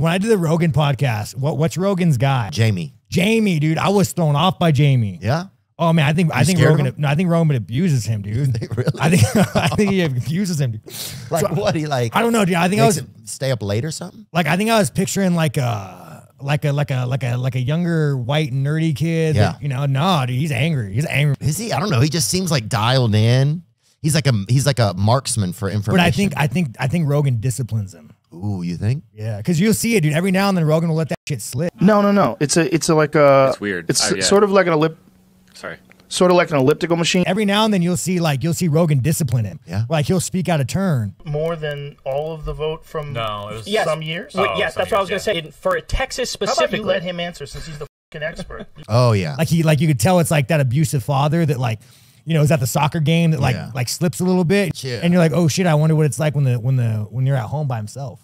when I did the Rogan podcast, what what's Rogan's guy? Jamie. Jamie, dude. I was thrown off by Jamie. Yeah. Oh man, I think I think Rogan. No, I think Rogan abuses him, dude. Really? I think I think he abuses him. Dude. Like So, what? He like I don't know, dude. I think I was stay up late or something? like I think I was picturing like a like a like a like a like a younger white nerdy kid. Yeah. That, you know, no, dude. He's angry. He's angry. Is he? I don't know. He just seems like dialed in. He's like a he's like a marksman for information. But I think I think I think Rogan disciplines him. Ooh, you think? Yeah, because you'll see it, dude. Every now and then Rogan will let that shit slip. No, no, no. It's a, it's a, like a. It's weird. It's Uh, yeah. sort of like an ellip, Sorry. sort of like an elliptical machine. Every now and then you'll see like you'll see Rogan discipline him. Yeah. Like he'll speak out of turn. more than all of the vote from No, it was yes. some years? Oh, yes, some that's what I was years, going to say. In- For Texas How about you let him answer since he's the fucking expert? Oh yeah. Like he like you could tell it's like that abusive father that like you know is at the soccer game that like Yeah. like slips a little bit Yeah. and you're like oh shit I wonder what it's like when the when the when you're at home by himself.